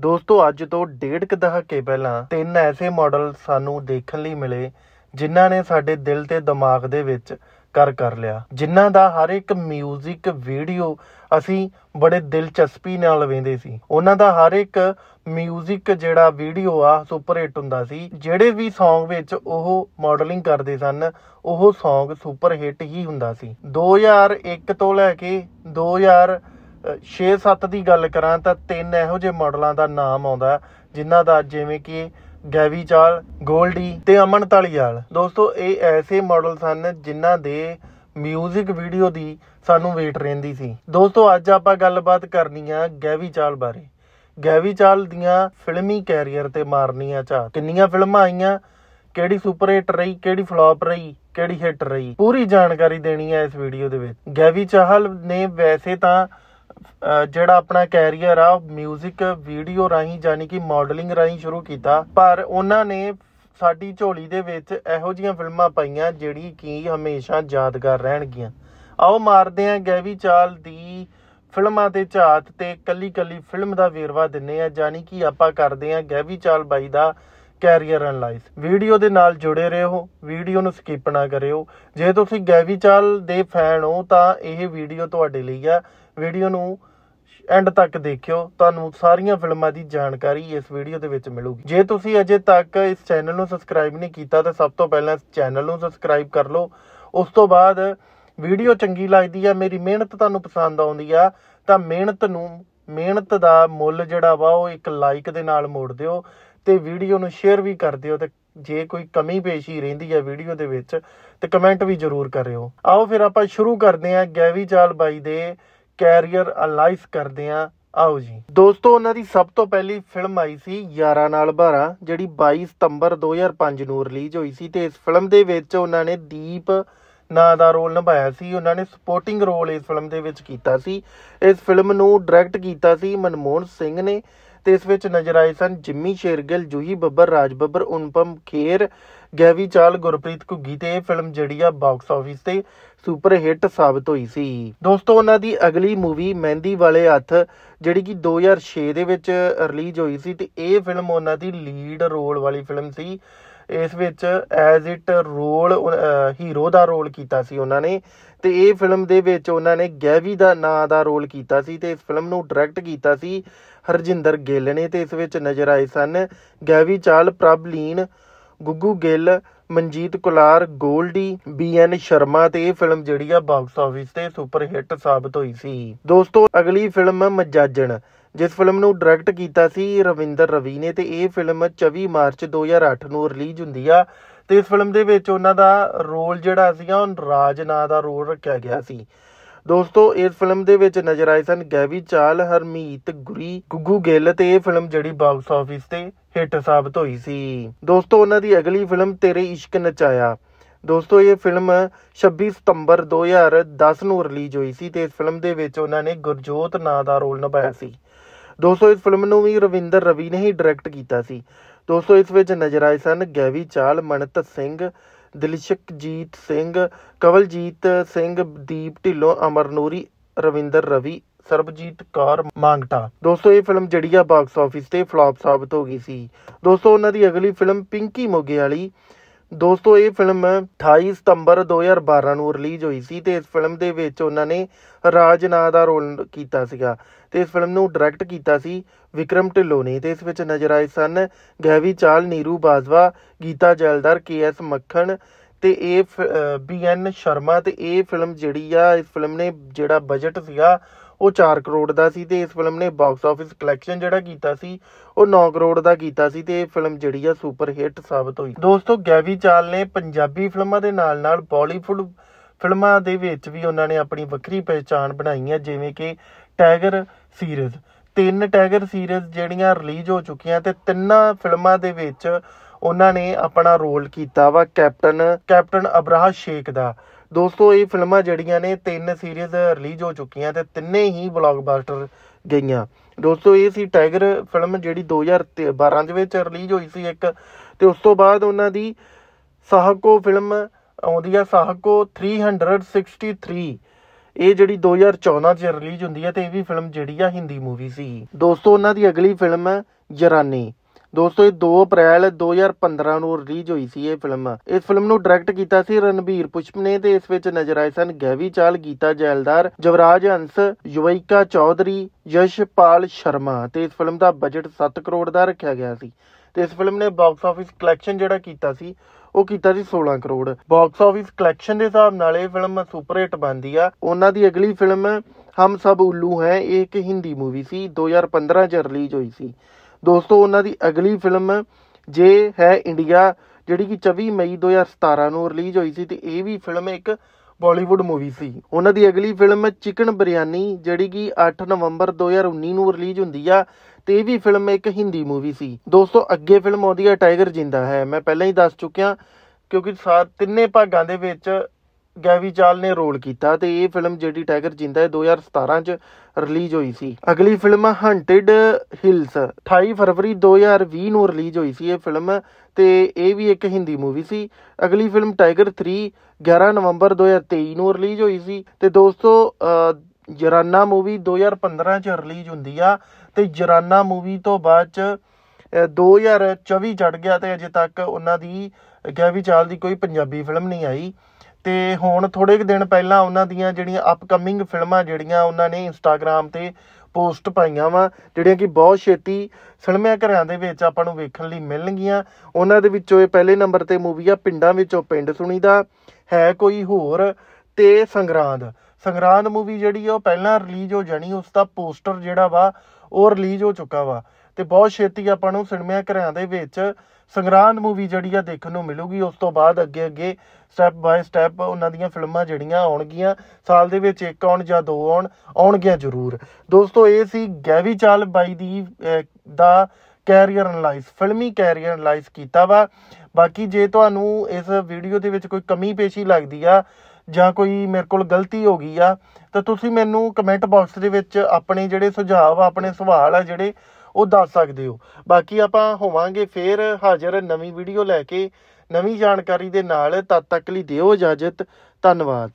ਦੋਸਤੋ ਅੱਜ ਤੋਂ ਡੇਢ ਕੁ ਦਹਾਕੇ ਪਹਿਲਾਂ ਤਿੰਨ ਐਸੇ ਮਾਡਲ ਸਾਨੂੰ ਦੇਖਣ ਲਈ ਮਿਲੇ ਜਿਨ੍ਹਾਂ ਨੇ ਸਾਡੇ ਦਿਲ ਤੇ ਦਿਮਾਗ ਦੇ ਵਿੱਚ ਕਰ ਕਰ ਲਿਆ ਜਿਨ੍ਹਾਂ ਦਾ ਹਰ ਇੱਕ 뮤직 ਵੀਡੀਓ ਅਸੀਂ ਬੜੇ ਦਿਲਚਸਪੀ ਨਾਲ ਵੇਂਦੇ ਸੀ ਉਹਨਾਂ ਦਾ ਹਰ ਇੱਕ 뮤직 ਜਿਹੜਾ ਵੀਡੀਓ ਆ ਸੁਪਰ ਹਿੱਟ ਹੁੰਦਾ ਸੀ ਜਿਹੜੇ ਵੀ Song ਵਿੱਚ ਉਹ ਮਾਡਲਿੰਗ ਕਰਦੇ ਸਨ ਉਹ Song ਸੁਪਰ ਹਿੱਟ ਹੀ ਹੁੰਦਾ ਸੀ 2001 ਤੋਂ ਲੈ ਕੇ 2000 6-7 ਦੀ ਗੱਲ ਕਰਾਂ ਤਾਂ ਤਿੰਨ ਇਹੋ ਜਿਹੇ ਮਾਡਲਾਂ ਦਾ ਨਾਮ ਆਉਂਦਾ ਜਿਨ੍ਹਾਂ ਦਾ ਜਿਵੇਂ ਕਿ ਗੈਵੀ ਚਾਲ, ਗੋਲਡੀ ਤੇ ਅਮਨ ਵਾਲ ਦੋਸਤੋ, ਇਹ ਐਸੇ ਮਾਡਲ ਸਨ ਜਿਨ੍ਹਾਂ ਦੇ ਮਿਊਜ਼ਿਕ ਵੀਡੀਓ ਦੀ ਸਾਨੂੰ ਵੇਟ ਰਹਿੰਦੀ ਸੀ। ਦੋਸਤੋ, ਅੱਜ ਆਪਾਂ ਗੱਲਬਾਤ ਕਰਨੀ ਆ ਗੈਵੀ ਚਾਲ ਬਾਰੇ। ਗੈਵੀ ਚਾਲ ਦੀਆਂ ਫਿਲਮੀ ਕੈਰੀਅਰ ਤੇ ਮਾਰਨੀਆਂ ਚਾਹ ਕਿੰਨੀਆਂ ਫਿਲਮਾਂ ਆਈਆਂ, ਕਿਹੜੀ ਸੁਪਰ ਹਿੱਟ ਰਹੀ, ਕਿਹੜੀ ਫਲॉप ਰਹੀ, ਕਿਹੜੀ ਹਿੱਟ ਰਹੀ, ਪੂਰੀ ਜਾਣਕਾਰੀ ਦੇਣੀ ਹੈ ਇਸ ਵੀਡੀਓ ਦੇ ਵਿੱਚ। ਗੈਵੀ ਚਾਹਲ ਨੇ ਵੈਸੇ ਤਾਂ ਜਿਹੜਾ ਆਪਣਾ ਕੈਰੀਅਰ ਆ 뮤직 ਵੀਡੀਓ ਰਾਹੀਂ ਜਾਨੀ ਕਿ ਮਾਡਲਿੰਗ ਰਾਹੀਂ ਸ਼ੁਰੂ ਕੀਤਾ, ਪਰ ਉਹਨਾਂ ਨੇ ਸਾਡੀ ਝੋਲੀ ਦੇ ਵਿੱਚ ਇਹੋ ਜੀਆਂ ਫਿਲਮਾਂ ਪਾਈਆਂ ਜਿਹੜੀ ਕਿ ਹਮੇਸ਼ਾ ਯਾਦਗਾਰ ਰਹਿਣਗੀਆਂ। ਆਓ ਮਾਰਦੇ ਆਂ ਗੈਵੀ ਚਾਲ ਦੀ ਫਿਲਮਾਂ 'ਤੇ ਝਾਤ ਤੇ ਕੱਲੀ ਕੱਲੀ ਫਿਲਮ ਦਾ ਵੇਰਵਾ ਦਿੰਨੇ ਆ ਜਾਨੀ ਕਿ ਆਪਾਂ ਕਰਦੇ ਆਂ ਗੈਵੀ ਚਾਲ ਬਾਈ ਦਾ ਕੈਰੀਅਰ ਐਨਲਾਈਜ਼। ਵੀਡੀਓ ਦੇ ਨਾਲ ਜੁੜੇ ਰਹੋ, ਵੀਡੀਓ ਨੂੰ ਸਕਿਪ ਨਾ ਕਰਿਓ। ਜੇ ਤੁਸੀਂ ਗੈਵੀ ਚਾਲ ਦੇ ਫੈਨ ਹੋ, ਤਾਂ ਇਹ ਵੀਡੀਓ ਤੁਹਾਡੇ ਲਈ ਆ। ਵੀਡੀਓ ਨੂੰ ਐਂਡ ਤੱਕ ਦੇਖਿਓ, ਤੁਹਾਨੂੰ ਸਾਰੀਆਂ ਫਿਲਮਾਂ ਦੀ ਜਾਣਕਾਰੀ ਇਸ ਵੀਡੀਓ ਦੇ ਵਿੱਚ ਮਿਲੂਗੀ। ਜੇ ਤੁਸੀਂ ਅਜੇ ਤੱਕ ਇਸ ਚੈਨਲ ਨੂੰ ਸਬਸਕ੍ਰਾਈਬ ਨਹੀਂ ਕੀਤਾ, ਤਾਂ ਸਭ ਤੋਂ ਪਹਿਲਾਂ ਇਸ ਚੈਨਲ ਨੂੰ ਸਬਸਕ੍ਰਾਈਬ ਕਰ ਲਓ। ਉਸ ਤੋਂ ਬਾਅਦ ਵੀਡੀਓ ਚੰਗੀ ਲੱਗਦੀ ਆ, ਮੇਰੀ ਮਿਹਨਤ ਤੁਹਾਨੂੰ ਪਸੰਦ ਆਉਂਦੀ ਆ, ਤਾਂ ਮਿਹਨਤ ਨੂੰ, ਮਿਹਨਤ ਦਾ ਮੁੱਲ ਜਿਹੜਾ ਵਾ, ਉਹ ਇੱਕ ਲਾਈਕ ਦੇ ਨਾਲ ਮੋੜ ਦਿਓ ਤੇ ਵੀਡੀਓ ਨੂੰ ਸ਼ੇਅਰ ਵੀ ਕਰ ਦਿਓ ਤੇ ਜੇ ਕੋਈ ਕਮੀ ਪੇਸ਼ੀ ਰਹਿੰਦੀ ਹੈ ਵੀਡੀਓ ਦੇ ਵਿੱਚ, ਤੇ ਕਮੈਂਟ ਵੀ ਜ਼ਰੂਰ ਕਰਿਓ। ਆਓ ਫਿਰ ਆਪਾਂ ਸ਼ੁਰੂ ਕਰਦੇ ਹਾਂ ਗੈਵੀ ਚਾਲ ਬਾਈ ਦੇ ਕੈਰੀਅਰ ਅਲਾਈਸ ਕਰਦੇ ਹਾਂ ਆਓ ਜੀ। ਦੋਸਤੋ, ਉਹਨਾਂ ਦੀ ਸਭ ਤੋਂ ਪਹਿਲੀ ਫਿਲਮ ਆਈ ਸੀ ਯਾਰਾਂ ਨਾਲ ਬਾਰਾਂ, ਜਿਹੜੀ 22 ਸਤੰਬਰ 2005 ਨੂੰ ਰਿਲੀਜ਼ ਹੋਈ ਸੀ ਤੇ ਇਸ ਫਿਲਮ ਦੇ ਵਿੱਚ ਉਹਨਾਂ ਨੇ ਦੀਪ ਨਾਂ ਦਾ ਰੋਲ ਨਿਭਾਇਆ ਸੀ। ਉਹਨਾਂ ਨੇ ਸਪੋਰਟਿੰਗ ਰੋਲ ਇਸ ਫਿਲਮ ਦੇ ਵਿੱਚ ਕੀਤਾ ਸੀ। ਇਸ ਫਿਲਮ ਨੂੰ ਡਾਇਰੈਕਟ ਕੀਤਾ ਸੀ ਮਨਮੋਹਨ ਸਿੰਘ ਨੇ ਤੇ ਇਸ ਵਿੱਚ ਨਜ਼ਰ ਆਏ ਸਨ ਜਿੰਮੀ ਸ਼ੇਰਗਿੱਲ, ਜੂਹੀ ਬੱਬਰ, ਰਾਜ ਬੱਬਰ, ਉਨਪਮ ਖੇਰ ਗੈਵੀ ਚਾਲ, ਗੁਰਪ੍ਰੀਤ ਘੁੱਗੀ ਤੇ ਇਹ ਫਿਲਮ ਜਿਹੜੀ ਆ ਬਾਕਸ ਆਫਿਸ ਤੇ ਸੁਪਰ ਹਿੱਟ ਸਾਬਤ ਹੋਈ ਸੀ। ਦੋਸਤੋ, ਉਹਨਾਂ ਦੀ ਅਗਲੀ ਮੂਵੀ ਮਹਿੰਦੀ ਵਾਲੇ ਹੱਥ, ਜਿਹੜੀ ਕਿ 2006 ਦੇ ਵਿੱਚ ਰਿਲੀਜ਼ ਹੋਈ ਸੀ ਤੇ ਇਹ ਫਿਲਮ ਉਹਨਾਂ ਦੀ ਲੀਡ ਰੋਲ ਵਾਲੀ ਫਿਲਮ ਸੀ। ਇਸ ਵਿੱਚ ਐਜ਼ ਇਟ ਰੋਲ ਹੀਰੋ ਦਾ ਰੋਲ ਕੀਤਾ ਸੀ ਉਹਨਾਂ ਨੇ ਤੇ ਇਹ ਫਿਲਮ ਦੇ ਵਿੱਚ ਉਹਨਾਂ ਨੇ ਗੈਵੀ ਦਾ ਨਾਂ ਦਾ ਰੋਲ ਕੀਤਾ ਸੀ ਤੇ ਇਸ ਫਿਲਮ ਨੂੰ ਡਾਇਰੈਕਟ ਕੀਤਾ ਸੀ। ਹਰਜਿੰਦਰ ਗਿੱਲ ਨੇ ਤੇ ਇਸ ਵਿੱਚ ਨਜ਼ਰ ਆਏ ਸਨ। ਗੈਵੀ ਚਾਲ, ਪ੍ਰਭਲੀਨ, ਗੁੱਗੂ ਗਿੱਲ, ਮਨਜੀਤ ਕੁਲਾਰ, ਗੋਲਡੀ ਬੀਐਨ ਸ਼ਰਮਾ ਤੇ ਇਹ ਫਿਲਮ ਜਿਹੜੀ ਆ ਬਾਕਸ ਆਫਿਸ ਤੇ ਸੁਪਰ ਹਿੱਟ ਸਾਬਤ ਹੋਈ ਸੀ। ਦੋਸਤੋ, ਅਗਲੀ ਫਿਲਮ ਮਜਾਜਣ, ਜਿਸ ਫਿਲਮ ਨੂੰ ਡਾਇਰੈਕਟ ਕੀਤਾ ਸੀ ਰਵਿੰਦਰ ਰਵੀ ਨੇ ਤੇ ਇਹ ਫਿਲਮ 24 ਮਾਰਚ 2008 ਨੂੰ ਰਿਲੀਜ਼ ਹੁੰਦੀ ਆ। ਤੇ ਇਸ ਫਿਲਮ ਦੇ ਵਿੱਚ ਉਹਨਾਂ ਦਾ ਰੋਲ ਜਿਹੜਾ ਸੀਗਾ, ਉਹ ਰਾਜ ਨਾਂ ਦਾ ਰੋਲ ਰੱਖਿਆ ਗਿਆ ਸੀ। ਦੋਸਤੋ ਇਸ ਫਿਲਮ ਦੇ ਵਿੱਚ ਨਜ਼ਰ ਆਏ ਸਨ ਗੈਵੀ ਚਾਲ, ਹਰਮੀਤ ਗੁਰੀ, ਗੁੱਗੂ ਗਿੱਲ ਤੇ ਇਹ ਫਿਲਮ ਜਿਹੜੀ ਬਾਕਸ ਆਫਿਸ ਤੇ ਹਿੱਟ ਸਾਬਤ ਹੋਈ ਸੀ। ਦੋਸਤੋ, ਉਹਨਾਂ ਦੀ ਅਗਲੀ ਫਿਲਮ ਤੇਰੇ ਇਸ਼ਕ ਨਚਾਇਆ। ਦੋਸਤੋ, ਇਹ ਫਿਲਮ 26 ਸਤੰਬਰ 2010 ਨੂੰ ਰਿਲੀਜ਼ ਹੋਈ ਸੀ ਤੇ ਇਸ ਫਿਲਮ ਦੇ ਵਿੱਚ ਉਹਨਾਂ ਨੇ ਗੁਰਜੋਤ ਨਾਂ ਦਾ ਰੋਲ ਨਿਭਾਇਆ ਸੀ। ਦੋਸਤੋ, ਇਸ ਫਿਲਮ ਨੂੰ ਵੀ ਰਵਿੰਦਰ ਰਵੀ ਨੇ ਹੀ ਡਾਇਰੈਕਟ ਕੀਤਾ ਸੀ। ਦੋਸਤੋ, ਇਸ ਵਿੱਚ ਨਜ਼ਰ ਆਏ ਸਨ ਗੈਵੀ ਚਾਲ, ਮਨਤ ਸਿੰਘ ਦਿਲਸ਼ਕਜੀਤ ਸਿੰਘ, ਕਵਲਜੀਤ ਸਿੰਘ, ਦੀਪ ਢਿੱਲੋਂ, ਅਮਰਨੂਰੀ, ਰਵਿੰਦਰ ਰਵੀ, ਸਰਬਜੀਤ ਕੌਰ ਮੰਗਟਾ। ਦੋਸਤੋ, ਇਹ ਫਿਲਮ ਜਿਹੜੀ ਆ ਬਾਕਸ ਆਫਿਸ ਤੇ ਫਲॉप ਸਾਬਤ ਹੋ ਗਈ ਸੀ। ਦੋਸਤੋ, ਉਹਨਾਂ ਦੀ ਅਗਲੀ ਫਿਲਮ ਪਿੰਕੀ ਮੋਗੇ ਵਾਲੀ ਦੋਸਤੋ, ਇਹ ਫਿਲਮ 28 ਸਤੰਬਰ 2012 ਨੂੰ ਰਿਲੀਜ਼ ਹੋਈ ਸੀ ਤੇ ਇਸ ਫਿਲਮ ਦੇ ਵਿੱਚ ਉਹਨਾਂ ਨੇ ਰਾਜ ਨਾਂ ਦਾ ਰੋਲ ਕੀਤਾ ਸੀਗਾ ਤੇ ਇਸ ਫਿਲਮ ਨੂੰ ਡਾਇਰੈਕਟ ਕੀਤਾ ਸੀ ਵਿਕਰਮ ਢਿੱਲੋਂ ਨੇ ਤੇ ਇਸ ਵਿੱਚ ਨਜ਼ਰ ਆਏ ਸਨ ਗਹਿਵੀ ਚਾਲ, ਨੀਰੂ ਬਾਜਵਾ, ਗੀਤਾ ਜੈਲਦਾਰ, ਕੇ ਐਸ ਮੱਖਣ ਤੇ ਇਹ ਬੀਐਨ ਸ਼ਰਮਾ ਤੇ ਇਹ ਫਿਲਮ ਜਿਹੜੀ ਆ, ਇਸ ਫਿਲਮ ਨੇ ਜਿਹੜਾ ਬਜਟ ਸੀਗਾ ਉਹ 4 ਕਰੋੜ ਦਾ ਸੀ ਤੇ ਇਸ ਫਿਲਮ ਨੇ ਬਾਕਸ ਆਫਿਸ ਕਲੈਕਸ਼ਨ ਜਿਹੜਾ ਕੀਤਾ ਸੀ, ਉਹ 9 ਕਰੋੜ ਦਾ ਕੀਤਾ ਸੀ ਤੇ ਇਹ ਫਿਲਮ ਜਿਹੜੀ ਆ ਸੁਪਰ ਹਿੱਟ ਸਾਬਤ ਹੋਈ। ਦੋਸਤੋ, ਗੈਵੀ ਚਾਲ ਨੇ ਪੰਜਾਬੀ ਫਿਲਮਾਂ ਦੇ ਨਾਲ-ਨਾਲ ਬਾਲੀਵੁੱਡ ਫਿਲਮਾਂ ਦੇ ਵਿੱਚ ਵੀ ਉਹਨਾਂ ਨੇ ਆਪਣੀ ਵੱਖਰੀ ਪਹਿਚਾਣ ਬਣਾਈ ਹੈ ਜਿਵੇਂ ਕਿ ਟਾਈਗਰ ਸੀਰੀਜ਼ ਤਿੰਨ ਟਾਈਗਰ ਸੀਰੀਜ਼ ਜਿਹੜੀਆਂ ਰਿਲੀਜ਼ ਹੋ ਚੁੱਕੀਆਂ ਤੇ ਤਿੰਨਾਂ ਫਿਲਮਾਂ ਦੇ ਵਿੱਚ ਉਹਨਾਂ ਨੇ ਆਪਣਾ ਰੋਲ ਕੀਤਾ ਵਾ ਕੈਪਟਨ ਕੈਪਟਨ ਅਬਰਾਹ ਸ਼ੇਖ ਦਾ। ਦੋਸਤੋ, ਇਹ ਫਿਲਮਾਂ ਜਿਹੜੀਆਂ ਨੇ ਤਿੰਨ ਸੀਰੀਜ਼ ਰਿਲੀਜ਼ ਹੋ ਚੁੱਕੀਆਂ ਤੇ ਤਿੰਨੇ ਹੀ ਬਲੌਕਬਸਟਰ ਗਈਆਂ। ਦੋਸਤੋ, ਇਹ ਸੀ ਟਾਈਗਰ ਫਿਲਮ ਜਿਹੜੀ 2012 ਦੇ ਵਿੱਚ ਰਿਲੀਜ਼ ਹੋਈ ਸੀ ਇੱਕ। ਤੇ ਉਸ ਤੋਂ ਬਾਅਦ ਉਹਨਾਂ ਦੀ ਸਾਹਕੋ ਫਿਲਮ ਆਉਂਦੀ ਆ ਸਾਹਕੋ 363 ਇਹ ਜਿਹੜੀ 2014 ਚ ਰਿਲੀਜ਼ ਹੁੰਦੀ ਹੈ ਤੇ ਇਹ ਵੀ ਫਿਲਮ ਜਿਹੜੀ ਆ ਹਿੰਦੀ ਮੂਵੀ ਸੀ। ਦੋਸਤੋ, ਉਹਨਾਂ ਦੀ ਅਗਲੀ ਫਿਲਮ ਹੈ ਜਰਾਨੀ। ਦੋਸਤੋ, ਇਹ 2 ਅਪ੍ਰੈਲ 2015 ਨੂੰ ਰਿਲੀਜ਼ ਹੋਈ ਸੀ ਇਹ ਫਿਲਮ। ਇਸ ਫਿਲਮ ਨੂੰ ਡਾਇਰੈਕਟ ਕੀਤਾ ਸੀ ਰਣਬੀਰ ਪੁਸ਼ਪ ਨੇ ਤੇ ਇਸ ਵਿੱਚ ਨਜ਼ਰ ਆਏ ਸਨ ਗੈਵੀ ਚਾਲ, ਗੀਤਾ ਜੈਲਦਾਰ, ਜਵਰਾਜ ਹੰਸ, ਯੁਵਿਕਾ ਚੌਧਰੀ, ਯਸ਼ਪਾਲ ਸ਼ਰਮਾ ਤੇ ਇਸ ਫਿਲਮ ਦਾ ਬਜਟ 7 ਕਰੋੜ ਦਾ ਰੱਖਿਆ ਗਿਆ ਸੀ। ਤੇ ਇਸ ਫਿਲਮ ਨੇ ਬਾਕਸ ਆਫਿਸ ਕਲੈਕਸ਼ਨ ਜਿਹੜਾ ਕੀਤਾ ਸੀ, ਉਹ ਕੀਤਾ ਸੀ 16 ਕਰੋੜ। ਬਾਕਸ ਆਫਿਸ ਕਲੈਕਸ਼ਨ ਦੇ ਹਿਸਾਬ ਨਾਲ ਇਹ ਫਿਲਮ ਸੁਪਰ ਹਿੱਟ ਬਣਦੀ ਆ। ਉਹਨਾਂ ਦੀ ਅਗਲੀ ਫਿਲਮ ਹਮ ਸਭ ਉੱਲੂ ਹੈ, ਇਹ ਇੱਕ ਹਿੰਦੀ ਮੂਵੀ ਸੀ 2015 ਚ ਰਿਲੀਜ਼ ਹੋਈ ਸੀ। ਦੋਸਤੋ, ਉਹਨਾਂ ਦੀ ਅਗਲੀ ਫਿਲਮ ਜੇ ਹੈ ਇੰਡੀਆ ਜਿਹੜੀ ਕਿ 24 ਮਈ 2017 ਨੂੰ ਰਿਲੀਜ਼ ਹੋਈ ਸੀ, ਤੇ ਇਹ ਵੀ ਫਿਲਮ ਇੱਕ ਬਾਲੀਵੁੱਡ ਮੂਵੀ ਸੀ। ਉਹਨਾਂ ਦੀ ਅਗਲੀ ਫਿਲਮ ਚਿਕਨ ਬਿਰਿਆਨੀ ਜਿਹੜੀ ਕਿ 8 ਨਵੰਬਰ 2019 ਨੂੰ ਰਿਲੀਜ਼ ਹੁੰਦੀ ਆ, ਤੇ ਇਹ ਵੀ ਫਿਲਮ ਇੱਕ ਹਿੰਦੀ ਮੂਵੀ ਸੀ। ਦੋਸਤੋ, ਅੱਗੇ ਫਿਲਮ ਆਉਂਦੀ ਹੈ ਟਾਈਗਰ ਜਿੰਦਾ ਹੈ। ਮੈਂ ਪਹਿਲਾਂ ਹੀ ਦੱਸ ਚੁੱਕਿਆ, ਕਿਉਂਕਿ ਸਾ, ਤਿੰਨੇ ਭਾਗਾਂ ਦੇ ਵਿੱਚ ਗੈਵੀ ਚਾਲ ਨੇ ਰੋਲ ਕੀਤਾ ਤੇ ਇਹ ਫਿਲਮ ਜਿਹੜੀ ਟਾਈਗਰ ਜਿੰਦਾ ਹੈ 2017 ਚ ਰਿਲੀਜ਼ ਹੋਈ ਸੀ। ਅਗਲੀ ਫਿਲਮ ਹੰਟਡ ਹਿਲਸ 28 ਫਰਵਰੀ 2020 ਨੂੰ ਰਿਲੀਜ਼ ਹੋਈ ਸੀ ਇਹ ਫਿਲਮ ਤੇ ਇਹ ਵੀ ਇੱਕ ਹਿੰਦੀ ਮੂਵੀ ਸੀ। ਅਗਲੀ ਫਿਲਮ ਟਾਈਗਰ 3 11 ਨਵੰਬਰ 2023 ਨੂੰ ਰਿਲੀਜ਼ ਹੋਈ ਸੀ ਤੇ ਦੋਸਤੋ ਜਰਾਨਾ ਮੂਵੀ 2015 ਚ ਰਿਲੀਜ਼ ਹੁੰਦੀ ਆ ਤੇ ਜਰਾਨਾ ਮੂਵੀ ਤੋਂ ਬਾਅਦ ਚ, ਅਹ 2024 ਚੜ ਗਿਆ ਤੇ ਅਜੇ ਤੱਕ ਉਹਨਾਂ ਦੀ ਗੈਵੀ ਚਾਲ ਦੀ ਕੋਈ ਪੰਜਾਬੀ ਫਿਲਮ ਨਹੀਂ ਆਈ। ਤੇ ਹੁਣ ਥੋੜੇ ਕੁ ਦਿਨ ਪਹਿਲਾਂ ਉਹਨਾਂ ਦੀਆਂ ਜਿਹੜੀਆਂ ਅਪਕਮਿੰਗ ਫਿਲਮਾਂ ਜਿਹੜੀਆਂ ਉਹਨਾਂ ਨੇ ਇੰਸਟਾਗ੍ਰam ਤੇ ਪੋਸਟ ਪਾਈਆਂ ਵਾ, ਜਿਹੜੀਆਂ ਕਿ ਬਹੁਤ ਛੇਤੀ ਫਿਲਮਾਂ ਘਰਾਂ ਦੇ ਵਿੱਚ ਆਪਾਂ ਨੂੰ ਵੇਖਣ ਲਈ ਮਿਲਣਗੀਆਂ। ਉਹਨਾਂ ਦੇ ਵਿੱਚੋਂ ਇਹ ਪਹਿਲੇ ਨੰਬਰ ਤੇ ਮੂਵੀ ਆ, ਪਿੰਡਾਂ ਵਿੱਚੋਂ ਪਿੰਡ ਸੁਣੀਦਾ, ਹੈ ਕੋਈ ਹੋਰ ਤੇ ਸੰਗਰਾਂਦ। ਸੰਗਰਾਂਦ ਮੂਵੀ ਜਿਹੜੀ ਆ, ਉਹ ਪਹਿਲਾਂ ਰਿਲੀਜ਼ ਹੋ ਜਾਣੀ, ਉਸ ਦਾ ਪੋਸਟਰ ਜਿਹੜਾ ਵਾ, ਉਹ ਰਿਲੀਜ਼ ਹੋ ਚੁੱਕਾ ਵਾ। ਤੇ ਬਹੁਤ ਛੇਤੀ ਆਪਾਂ ਨੂੰ ਸਿਨੇਮਾ ਘਰਾਂ ਦੇ ਵਿੱਚ ਸੰਗਰਾਂਦ ਮੂਵੀ ਜਿਹੜੀ ਆ ਦੇਖਣ ਨੂੰ ਮਿਲੂਗੀ। ਉਸ ਤੋਂ ਬਾਅਦ ਅੱਗੇ ਅੱਗੇ ਸਟੈਪ ਬਾਏ ਸਟੈਪ ਉਹਨਾਂ ਦੀਆਂ ਫਿਲਮਾਂ ਜਿਹੜੀਆਂ ਆਉਣਗੀਆਂ। ਸਾਲ ਦੇ ਵਿੱਚ ਇੱਕ ਆਉਣ ਜਾਂ ਦੋ ਆਉਣ, ਆਉਣਗੀਆਂ ਜ਼ਰੂਰ। ਦੋਸਤੋ, ਇਹ ਸੀ ਗੈਵੀ ਚਾਲ ਬਾਈ ਦੀ ਦਾ ਕੈਰੀਅਰ ਐਨਲਾਈਜ਼ ਫਿਲਮੀ ਕੈਰੀਅਰ ਐਨਲਾਈਜ਼ ਕੀਤਾ ਵਾ। ਬਾਕੀ ਜੇ ਤੁਹਾਨੂੰ ਇਸ ਵੀਡੀਓ ਦੇ ਵਿੱਚ ਕੋਈ ਕਮੀ ਪੇਸ਼ੀ ਲੱਗਦੀ ਆ ਜਾਂ ਕੋਈ ਮੇਰੇ ਕੋਲ ਗਲਤੀ ਹੋ ਗਈ ਆ, ਤਾਂ ਤੁਸੀਂ ਮੈਨੂੰ ਕਮੈਂਟ ਬਾਕਸ ਦੇ ਵਿੱਚ ਆਪਣੇ ਜਿਹੜੇ ਸੁਝਾਅ ਆ ਆਪਣੇ ਸਵਾਲ ਆ ਜਿਹੜੇ ਉਹ ਦੱਸ ਸਕਦੇ ਹੋ। ਬਾਕੀ ਆਪਾਂ ਹੋਵਾਂਗੇ ਫੇਰ ਹਾਜ਼ਰ ਨਵੀਂ ਵੀਡੀਓ ਲੈ ਕੇ। ਨਵੀਂ ਜਾਣਕਾਰੀ ਦੇ ਨਾਲ ਤਦ ਤੱਕ ਲਈ ਦਿਓ ਇਜਾਜ਼ਤ। ਧੰਨਵਾਦ।